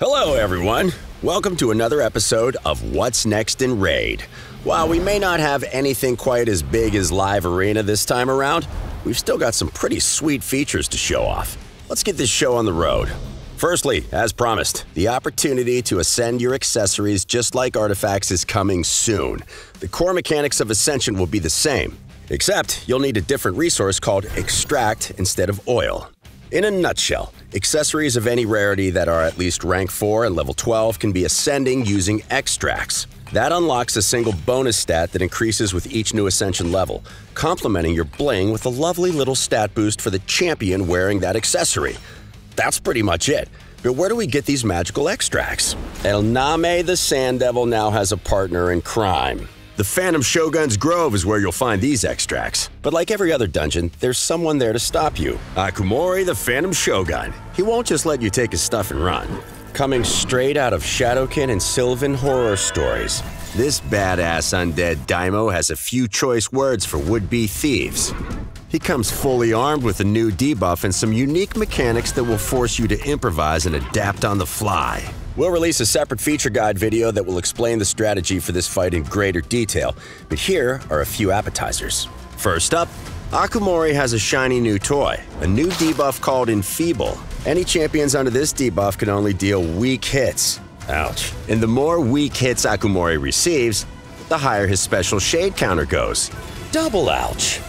Hello, everyone. Welcome to another episode of What's Next in Raid. While we may not have anything quite as big as Live Arena this time around, we've still got some pretty sweet features to show off. Let's get this show on the road. Firstly, as promised, the opportunity to ascend your accessories just like artifacts is coming soon. The core mechanics of Ascension will be the same, except you'll need a different resource called Extract instead of Oil. In a nutshell, accessories of any rarity that are at least rank 4 and level 12 can be ascending using extracts. That unlocks a single bonus stat that increases with each new ascension level, complementing your bling with a lovely little stat boost for the champion wearing that accessory. That's pretty much it. But where do we get these magical extracts? Il Maath the Sand Devil now has a partner in crime. The Phantom Shogun's Grove is where you'll find these extracts. But like every other dungeon, there's someone there to stop you. Akumori the Phantom Shogun. He won't just let you take his stuff and run. Coming straight out of Shadowkin and Sylvan horror stories, this badass undead Daimyo has a few choice words for would-be thieves. He comes fully armed with a new debuff and some unique mechanics that will force you to improvise and adapt on the fly. We'll release a separate feature guide video that will explain the strategy for this fight in greater detail, but here are a few appetizers. First up, Akumori has a shiny new toy, a new debuff called Enfeeble. Any champions under this debuff can only deal weak hits. Ouch. And the more weak hits Akumori receives, the higher his special shade counter goes. Double ouch.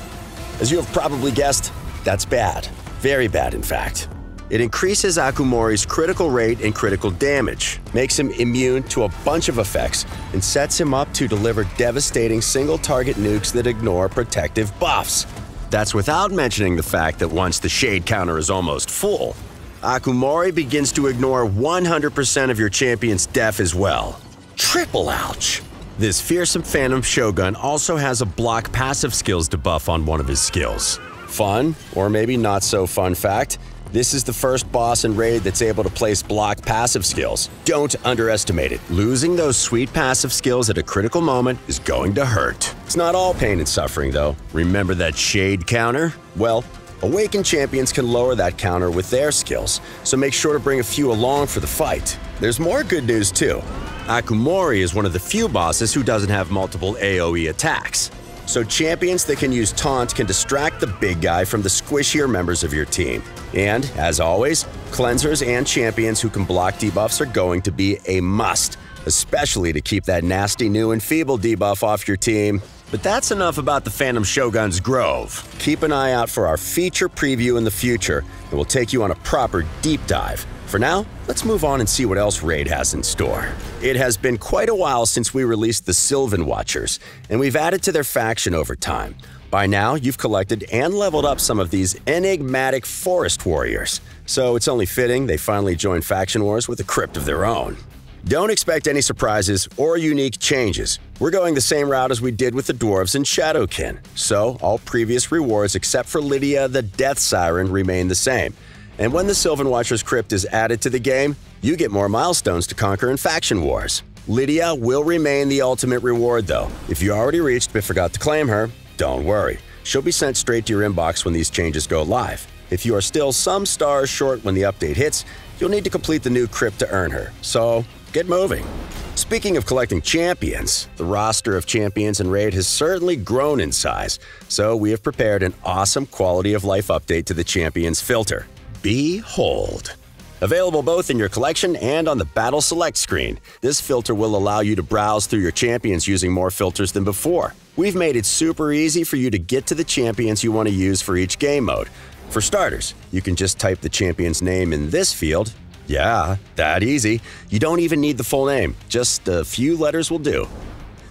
As you have probably guessed, that's bad. Very bad, in fact. It increases Akumori's critical rate and critical damage, makes him immune to a bunch of effects, and sets him up to deliver devastating single target nukes that ignore protective buffs. That's without mentioning the fact that once the shade counter is almost full, Akumori begins to ignore 100% of your champion's def as well. Triple ouch! This fearsome Phantom Shogun also has a block passive skills debuff on one of his skills. Fun, or maybe not so fun fact, this is the first boss in Raid that's able to place block passive skills. Don't underestimate it. Losing those sweet passive skills at a critical moment is going to hurt. It's not all pain and suffering, though. Remember that shade counter? Well, Awakened champions can lower that counter with their skills, so make sure to bring a few along for the fight. There's more good news, too. Akumori is one of the few bosses who doesn't have multiple AoE attacks. So champions that can use Taunt can distract the big guy from the squishier members of your team. And, as always, cleansers and champions who can block debuffs are going to be a must, especially to keep that nasty new Enfeeble debuff off your team. But that's enough about the Phantom Shogun's Grove. Keep an eye out for our feature preview in the future, and we'll take you on a proper deep dive. For now, let's move on and see what else Raid has in store. It has been quite a while since we released the Sylvan Watchers, and we've added to their faction over time. By now, you've collected and leveled up some of these enigmatic forest warriors, so it's only fitting they finally join faction wars with a crypt of their own. Don't expect any surprises or unique changes. We're going the same route as we did with the dwarves in Shadowkin, so all previous rewards except for Lydia the Death Siren remain the same. And when the Sylvan Watcher's Crypt is added to the game, you get more milestones to conquer in faction wars. Lydia will remain the ultimate reward though. If you already reached but forgot to claim her, don't worry. She'll be sent straight to your inbox when these changes go live. If you are still some stars short when the update hits, you'll need to complete the new crypt to earn her. So, get moving. Speaking of collecting champions, the roster of champions in Raid has certainly grown in size, so we have prepared an awesome quality of life update to the champions filter. Behold. Available both in your collection and on the Battle Select screen, this filter will allow you to browse through your champions using more filters than before. We've made it super easy for you to get to the champions you want to use for each game mode. For starters, you can just type the champion's name in this field. Yeah, that easy. You don't even need the full name, just a few letters will do.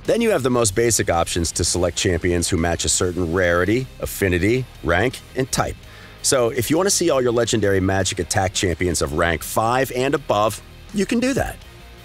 Then you have the most basic options to select champions who match a certain rarity, affinity, rank, and type. So if you want to see all your legendary magic attack champions of rank 5 and above, you can do that.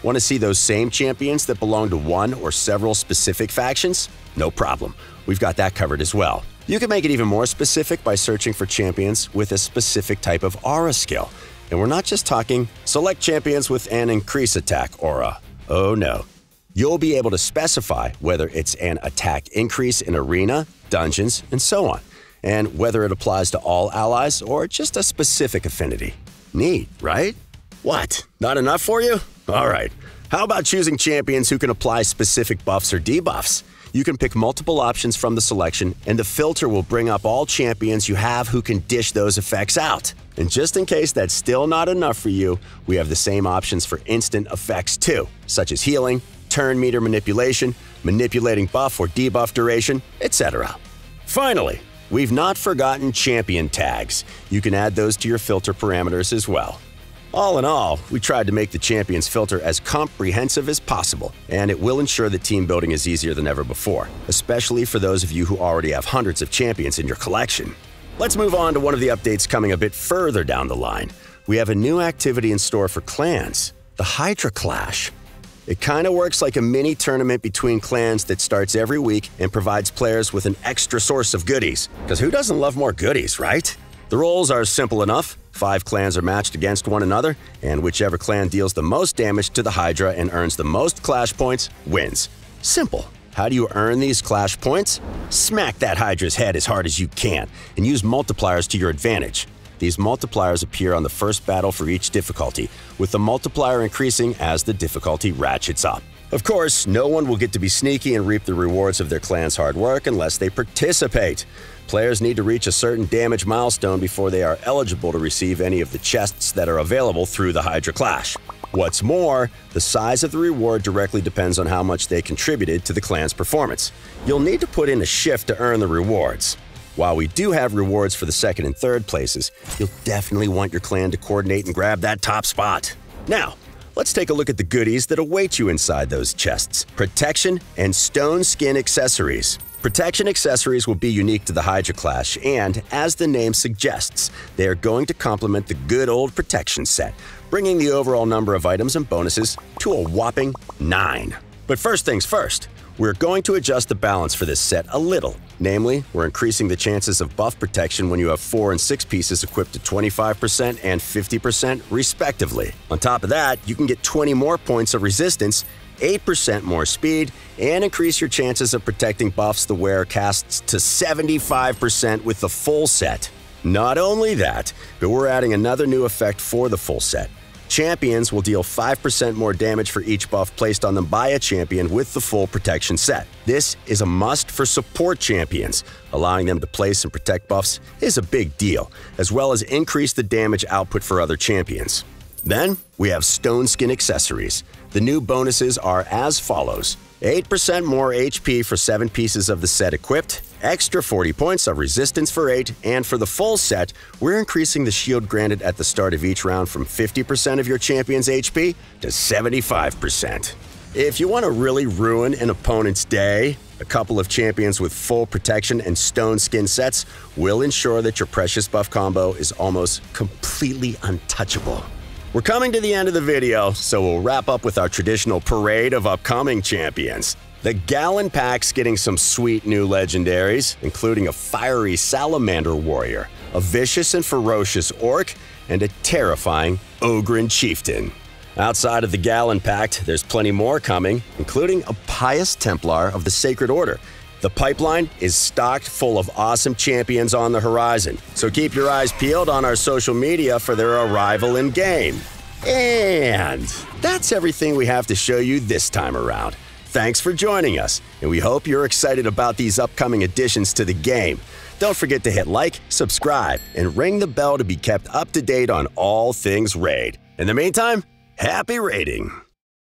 Want to see those same champions that belong to one or several specific factions? No problem. We've got that covered as well. You can make it even more specific by searching for champions with a specific type of aura skill. And we're not just talking select champions with an increase attack aura. Oh no. You'll be able to specify whether it's an attack increase in arena, dungeons, and so on and whether it applies to all allies or just a specific affinity. Neat, right? What? Not enough for you? All right. How about choosing champions who can apply specific buffs or debuffs? You can pick multiple options from the selection, and the filter will bring up all champions you have who can dish those effects out. And just in case that's still not enough for you, we have the same options for instant effects too, such as healing, turn meter manipulation, manipulating buff or debuff duration, etc. Finally, we've not forgotten champion tags. You can add those to your filter parameters as well. All in all, we tried to make the Champions filter as comprehensive as possible, and it will ensure that team building is easier than ever before, especially for those of you who already have hundreds of champions in your collection. Let's move on to one of the updates coming a bit further down the line. We have a new activity in store for clans, the Hydra Clash. It kind of works like a mini tournament between clans that starts every week and provides players with an extra source of goodies. Because who doesn't love more goodies, right? The roles are simple enough. Five clans are matched against one another, and whichever clan deals the most damage to the Hydra and earns the most clash points wins. Simple. How do you earn these clash points? Smack that Hydra's head as hard as you can, and use multipliers to your advantage. These multipliers appear on the first battle for each difficulty, with the multiplier increasing as the difficulty ratchets up. Of course, no one will get to be sneaky and reap the rewards of their clan's hard work unless they participate. Players need to reach a certain damage milestone before they are eligible to receive any of the chests that are available through the Hydra Clash. What's more, the size of the reward directly depends on how much they contributed to the clan's performance. You'll need to put in a shift to earn the rewards. While we do have rewards for the second and third places, you'll definitely want your clan to coordinate and grab that top spot. Now, let's take a look at the goodies that await you inside those chests protection and stone skin accessories. Protection accessories will be unique to the Hydra Clash, and, as the name suggests, they are going to complement the good old protection set, bringing the overall number of items and bonuses to a whopping 9. But first things first, we're going to adjust the balance for this set a little. Namely, we're increasing the chances of buff protection when you have 4 and 6 pieces equipped to 25% and 50% respectively. On top of that, you can get 20 more points of resistance 8% more speed, and increase your chances of protecting buffs the wearer casts to 75% with the full set. Not only that, but we're adding another new effect for the full set. Champions will deal 5% more damage for each buff placed on them by a champion with the full protection set. This is a must for support champions. Allowing them to place and protect buffs is a big deal, as well as increase the damage output for other champions. Then, we have Stone Skin accessories. The new bonuses are as follows 8% more HP for 7 pieces of the set equipped, extra 40 points of resistance for 8, and for the full set, we're increasing the shield granted at the start of each round from 50% of your champion's HP to 75%. If you want to really ruin an opponent's day, a couple of champions with full protection and stone skin sets will ensure that your precious buff combo is almost completely untouchable. We're coming to the end of the video, so we'll wrap up with our traditional parade of upcoming champions. The Gaellen Pact's getting some sweet new legendaries, including a fiery salamander warrior, a vicious and ferocious orc, and a terrifying Ogryn chieftain. Outside of the Gaellen Pact, there's plenty more coming, including a pious Templar of the Sacred Order. The pipeline is stocked full of awesome champions on the horizon, so keep your eyes peeled on our social media for their arrival in game. And that's everything we have to show you this time around. Thanks for joining us, and we hope you're excited about these upcoming additions to the game. Don't forget to hit like, subscribe, and ring the bell to be kept up to date on all things Raid. In the meantime, happy raiding!